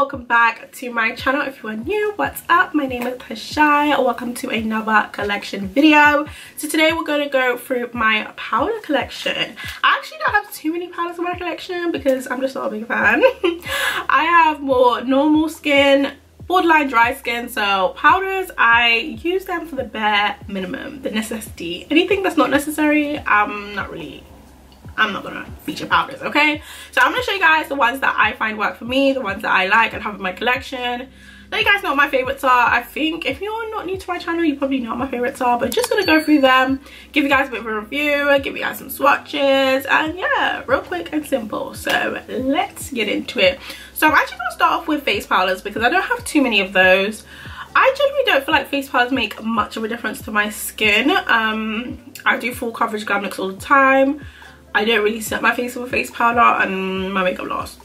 welcome back to my channel. If you are new what's up? My name is Tashai welcome to another collection video. So today we're going to go through my powder collection. I actually don't have too many powders in my collection because I'm just not a big fan. I have more normal skin borderline dry skin so powders i use them for the bare minimum the necessity. Anything that's not necessary i'm not really I'm not gonna feature powders, okay? So I'm gonna show you guys the ones that I find work for me, the ones that I like and have in my collection. Let you guys know what my favorites are. I think if you're not new to my channel, you probably know what my favorites are, but just gonna go through them, give you guys a bit of a review, give you guys some swatches, and yeah, real quick and simple. So let's get into it. So I'm actually gonna start off with face powders because I don't have too many of those. I generally don't feel like face powders make much of a difference to my skin. Um, I do full coverage glam looks all the time. I don't really set my face with a face powder and my makeup lasts.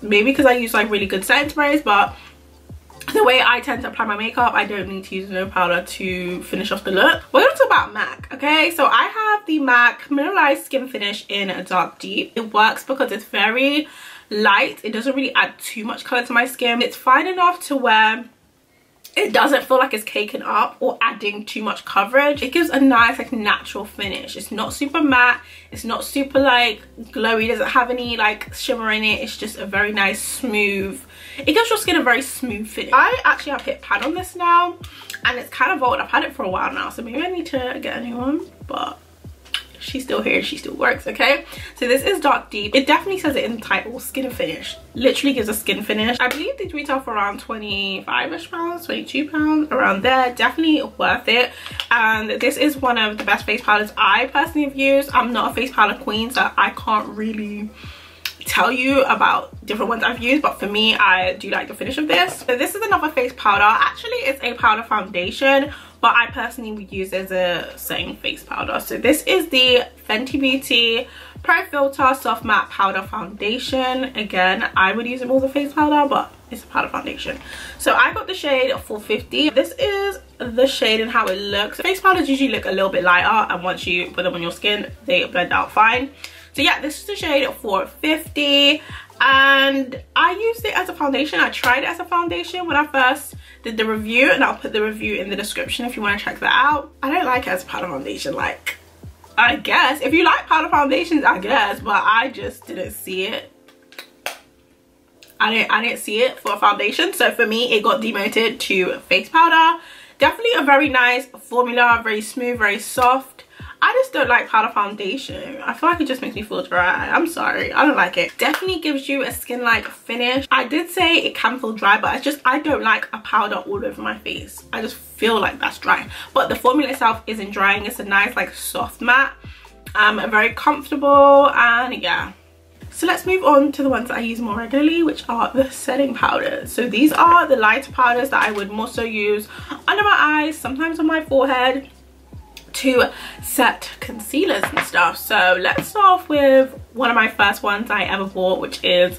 Maybe because I use like really good setting sprays, but the way I tend to apply my makeup, I don't need to use no powder to finish off the look. We're gonna talk about MAC, okay? So I have the MAC Mineralized Skin Finish in a Dark Deep. It works because it's very light. It doesn't really add too much color to my skin. It's fine enough to wear it doesn't feel like it's caking up or adding too much coverage. It gives a nice like natural finish. It's not super matte. It's not super like glowy. It doesn't have any like shimmer in it. It's just a very nice smooth it gives your skin a very smooth finish. I actually have hit pan on this now and it's kind of old. I've had it for a while now so maybe i need to get a new one but she's still here she still works okay? So this is dark deep. It definitely says it in the title skin finish. Literally gives a skin finish. I believe these retail for around 25ish pounds 22 pounds around there. Definitely worth it. And this is one of the best face powders i personally have used. I'm not a face powder queen so i can't really tell you about different ones I've used but for me I do like the finish of this. So this is another face powder. Actually it's a powder foundation but I personally would use as a setting face powder. So this is the Fenty Beauty Pro Filt'r Soft Matte Powder Foundation. Again, I would use it more as a face powder, but it's a powder foundation. So I got the shade 450. This is the shade and how it looks. Face powders usually look a little bit lighter and once you put them on your skin, they blend out fine. So yeah, this is the shade 450 and I used it as a foundation. I tried it as a foundation when I first did the review and I'll put the review in the description if you want to check that out. I don't like it as a powder foundation like I guess if you like powder foundations I guess but I just didn't see it. I didn't, I didn't see it for a foundation so for me it got demoted to face powder. Definitely a very nice formula, very smooth, very soft I just don't like powder foundation. I feel like it just makes me feel dry. I'm sorry. I don't like it. Definitely gives you a skin-like finish. I did say it can feel dry, but it's just I don't like a powder all over my face. I just feel like that's dry. But the formula itself isn't drying. It's a nice like soft matte. Um, very comfortable and yeah. So let's move on to the ones that I use more regularly, which are the setting powders. So these are the lighter powders that I would more so use under my eyes, sometimes on my forehead to set concealers and stuff so let's start off with one of my first ones i ever bought which is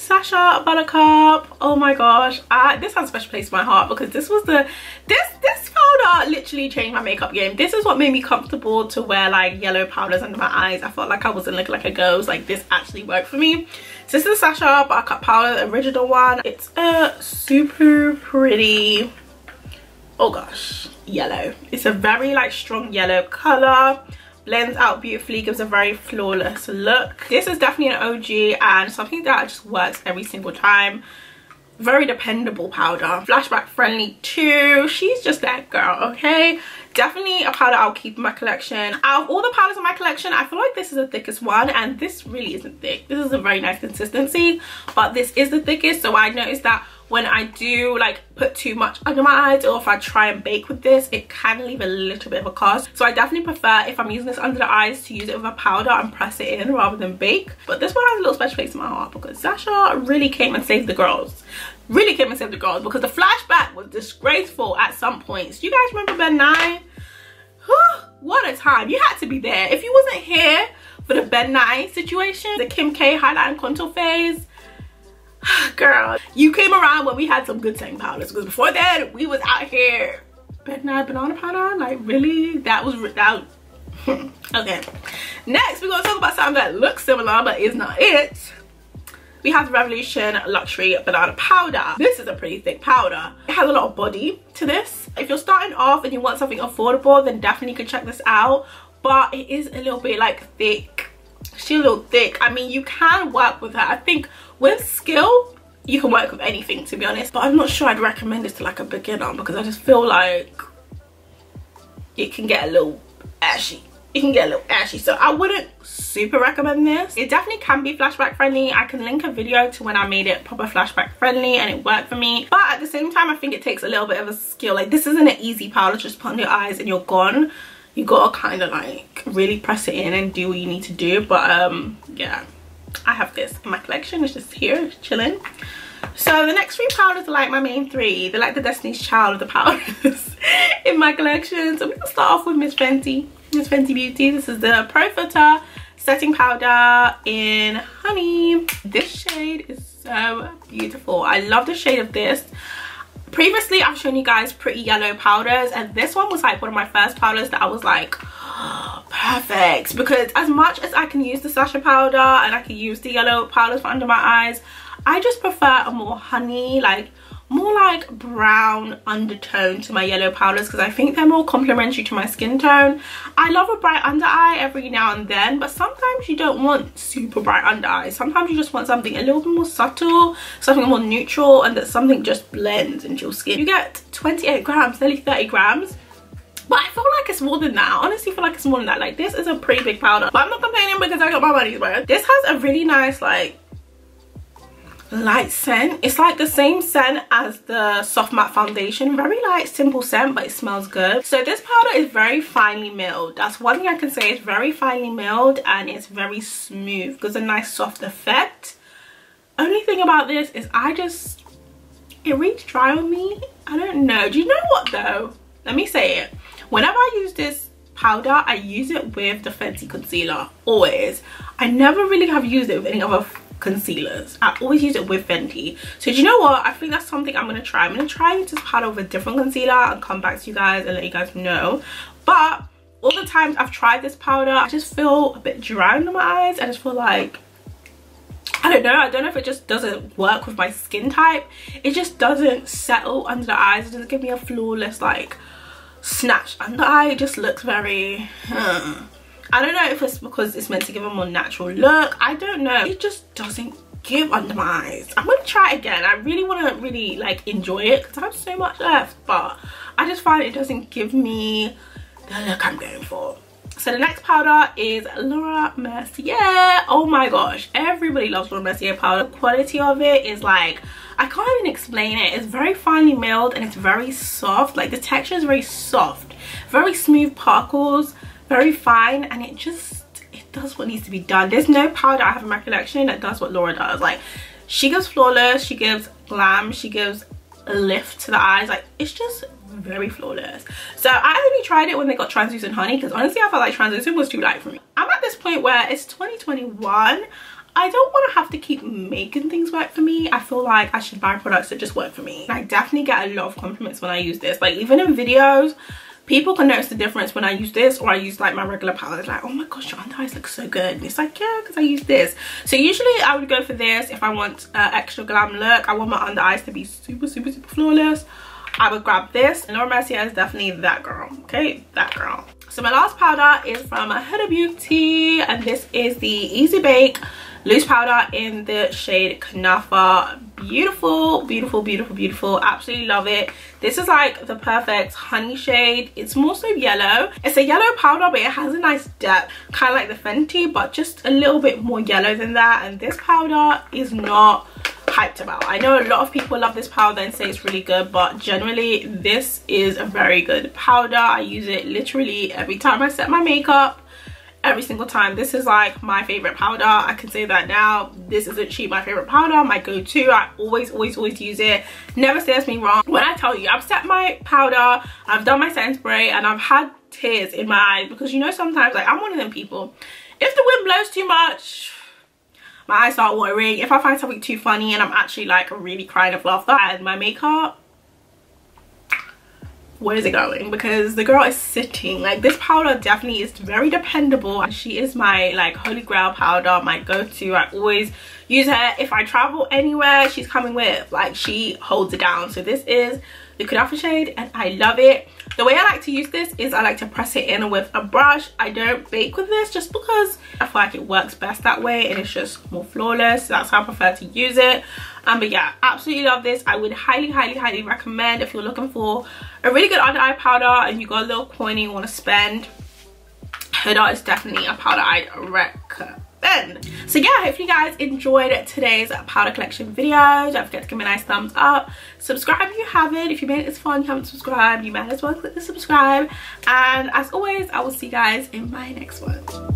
Sacha Buttercup. Oh my gosh. I, this has a special place in my heart because this was the, this, this powder literally changed my makeup game. This is what made me comfortable to wear like yellow powders under my eyes. I felt like I wasn't looking like a ghost. Like this actually worked for me. So this is Sacha Buttercup powder, the original one. It's a super pretty, oh gosh yellow. It's a very like strong yellow color blends out beautifully gives a very flawless look. This is definitely an og and something that just works every single time. Very dependable powder. Flashback friendly too. She's just that girl okay? Definitely a powder i'll keep in my collection. Out of all the powders in my collection i feel like this is the thickest one and this really isn't thick. This is a very nice consistency but this is the thickest so i noticed that when I do like put too much under my eyes or if I try and bake with this it can leave a little bit of a cast so I definitely prefer if I'm using this under the eyes to use it with a powder and press it in rather than bake. But this one has a little special place in my heart because Sacha really came and saved the girls. Really came and saved the girls because the flashback was disgraceful at some points. You guys remember Ben Nye what a time. You had to be there. If you wasn't here for the Ben Nye situation the Kim K highlight and contour phase girl you came around when we had some good setting powders because before that we was out here but not banana powder like really that was that okay next we're gonna talk about something that looks similar but is not it we have the Revolution Luxury Banana Powder. This is a pretty thick powder. It has a lot of body to this. If you're starting off and you want something affordable, then definitely you can check this out. But it is a little bit like thick. She's a little thick. I mean, you can work with her. I think with skill, you can work with anything to be honest. But I'm not sure I'd recommend this to like a beginner because I just feel like it can get a little ashy. It can get a little ashy. So i wouldn't super recommend this. It definitely can be flashback friendly. I can link a video to when i made it proper flashback friendly and it worked for me. But at the same time i think it takes a little bit of a skill. Like this isn't an easy powder just put on your eyes and you're gone you gotta kind of like really press it in and do what you need to do but um yeah i have this in my collection it's just here chilling so the next three powders are like my main three they're like the destiny's child of the powders in my collection so we can start off with miss fenty Miss Fenty Beauty. This is the Pro Filt'r setting powder in honey. This shade is so beautiful. I love the shade of this. Previously, I've shown you guys pretty yellow powders and this one was like one of my first powders that I was like, perfect. Because as much as I can use the Sacha powder and I can use the yellow powders for under my eyes, I just prefer a more honey, like more like brown undertone to my yellow powders because I think they're more complementary to my skin tone. I love a bright under eye every now and then but sometimes you don't want super bright under eyes. Sometimes you just want something a little bit more subtle, something more neutral and that something just blends into your skin. You get 28 grams, nearly 30 grams but I feel like it's more than that. I honestly feel like it's more than that. Like this is a pretty big powder. But I'm not complaining because I got my money's worth. This has a really nice like light scent. It's like the same scent as the soft matte foundation. Very light simple scent but it smells good. So this powder is very finely milled. That's one thing i can say it's very finely milled and it's very smooth. Gives a nice soft effect. Only thing about this is i just it reads dry on me. I don't know. Do you know what though? Let me say it. Whenever i use this powder i use it with the fenty concealer always. I never really have used it with any other concealers. I always use it with fenty so do you know what? I think that's something i'm gonna try. I'm gonna try this powder with a different concealer and come back to you guys and let you guys know. But all the times i've tried this powder i just feel a bit dry under my eyes. I just feel like I don't know, I don't know if it just doesn't work with my skin type. It just doesn't settle under the eyes. It doesn't give me a flawless like snatch under eye. It just looks very... Uh, I don't know if it's because it's meant to give a more natural look. I don't know. It just doesn't give under my eyes. I'm gonna try again. I really wanna really like enjoy it because I have so much left, but I just find it doesn't give me the look I'm going for. So the next powder is Laura Mercier. Oh my gosh, everybody loves Laura Mercier powder. The quality of it is like, I can't even explain it. It's very finely milled and it's very soft. Like the texture is very soft, very smooth particles very fine and it just it does what needs to be done. There's no powder. I have in my collection that does what laura does. Like she gives flawless. She gives glam. She gives a lift to the eyes. Like it's just very flawless. So i only tried it when they got translucent honey because honestly i felt like translucent was too light for me. I'm at this point where it's 2021 I don't want to have to keep making things work for me. I feel like I should buy products that just work for me. I definitely get a lot of compliments when I use this. Like even in videos, people can notice the difference when I use this or I use like my regular palette. Like, oh my gosh, your under eyes look so good. And it's like, yeah, because I use this. So usually I would go for this if I want uh, extra glam look. I want my under eyes to be super, super, super flawless. I would grab this. Laura Mercier is definitely that girl, okay? That girl. So my last powder is from Huda Beauty and this is the Easy Bake loose powder in the shade Kunafa beautiful beautiful beautiful beautiful. Absolutely love it. This is like the perfect honey shade. It's more so yellow. It's a yellow powder but it has a nice depth kind of like the fenty but just a little bit more yellow than that. And this powder is not hyped about. I know a lot of people love this powder and say it's really good but generally this is a very good powder. I use it literally every time i set my makeup every single time. This is like my favorite powder. I can say that now. This is actually my favorite powder my go-to. I always always always use it. Never stares me wrong. When i tell you i've set my powder i've done my setting spray and i've had tears in my eyes because you know sometimes like i'm one of them people. If the wind blows too much my eyes start watering. If i find something too funny and i'm actually like really crying of laughter and my makeup where is it going because the girl is sitting like this powder definitely is very dependable And she is my like holy grail powder my go-to i always use her if i travel anywhere she's coming with like she holds it down so this is the Kunafa shade and I love it. The way I like to use this is I like to press it in with a brush. I don't bake with this just because I feel like it works best that way and it's just more flawless. So that's how I prefer to use it. Um, but yeah, absolutely love this. I would highly, highly, highly recommend if you're looking for a really good under eye powder and you got a little coin you want to spend. Huda is definitely a powder I'd recommend. So yeah hope you guys enjoyed today's powder collection video. Don't forget to give me a nice thumbs up. Subscribe if you haven't. If you made it this far and you haven't subscribed you might as well click the subscribe. And as always i will see you guys in my next one